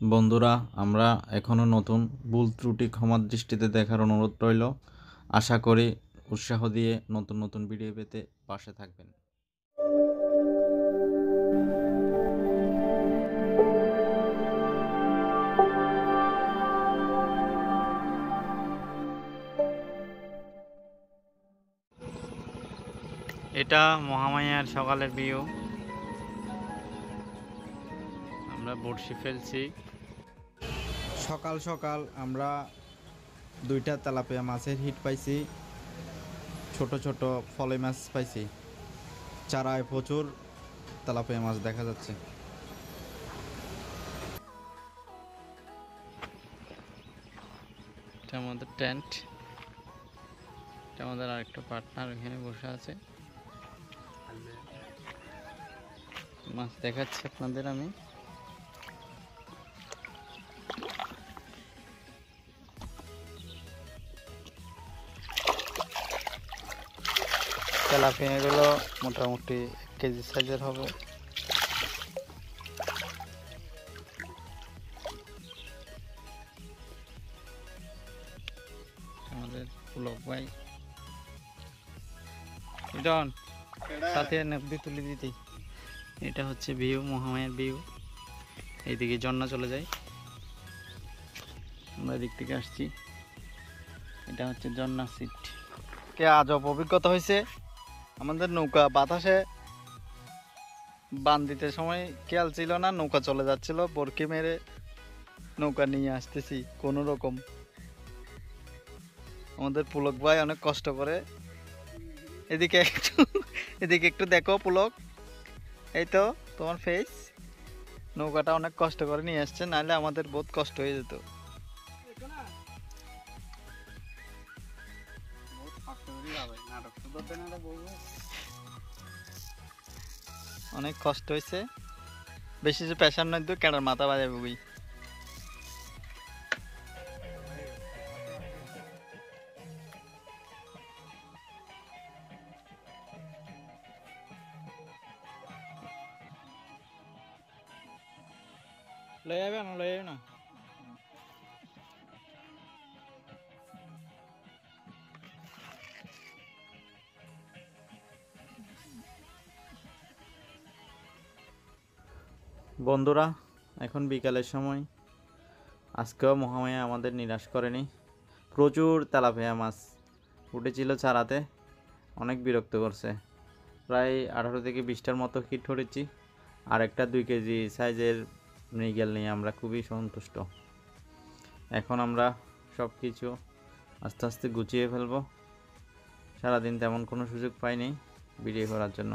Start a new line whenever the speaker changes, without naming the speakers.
বন্ধুরা, আমরা এখনও নতুন ভুল ত্রুটি ক্ষমার দৃষ্টিতে দেখার অনুরোধ রইল। আশা করি উৎসাহ দিয়ে নতুন নতুন ভিডিও পেতে পাশে থাকবেন। এটা মহামায়ার সকালের ভিউ। বড়শি ফেলছি।
সকাল সকাল আমরা দুইটা তেলাপিয়া মাছের হিট পাইছি। ছোট ছোট ফলে মাছ পাইছি। চারায় প্রচুর তেলাপিয়া মাছ দেখা যাচ্ছে।
এটা আমাদের টেন্ট এটা আমাদের আরেকটা পার্টনার এখানে বসে আছে। মাছ দেখাচ্ছি আপনাদের আমি। তেলাপিয়াগুলো মোটামুটি এক কেজি সাইজের হবে। আমাদের পুলক ভাই। ডন সাথে নব্বই তুলে দিতে। এটা হচ্ছে ভিউ মহামায়ের ভিউ। এইদিকে ঝর্ণা চলে যায়। আমরা এদিক থেকে আসছি। এটা হচ্ছে ঝর্ণা সিট।
কে আজব অভিজ্ঞতা হয়েছে আমাদের নৌকা বাতাসে বান দিতে সময় খেয়াল ছিল না, নৌকা চলে যাচ্ছিল, বরকি মেরে নৌকা নিয়ে আসতেছি কোনো রকম। আমাদের পুলক ভাই অনেক কষ্ট করে। এদিকে একটু এদিকে একটু দেখো পুলক। এই তো, তোমার ফেস নৌকাটা অনেক কষ্ট করে নিয়ে আসছে, নাহলে আমাদের বহুত কষ্ট হয়ে যেত। অনেক কষ্ট হয়েছে। বেশি যে প্রেশার নয় তো কেনার মাথা বাজাবে বুই লয়ে যাবে না লয়ে যাবে না?
বন্ধুরা, এখন বিকালের সময়। আজকেও মহামায়া আমাদের নিরাশ করেনি। প্রচুর তেলাপিয়া মাছ উঠেছিল চারাতে, অনেক বিরক্ত করছে। প্রায় আঠারো থেকে বিশটার মতো হিট ধরেছি, আর একটা দুই কেজি সাইজের মৃগেল নিয়ে আমরা খুবই সন্তুষ্ট। এখন আমরা সব কিছু আস্তে আস্তে গুছিয়ে ফেলব। সারাদিন তেমন কোনো সুযোগ পাইনি ভিডিও করার জন্য।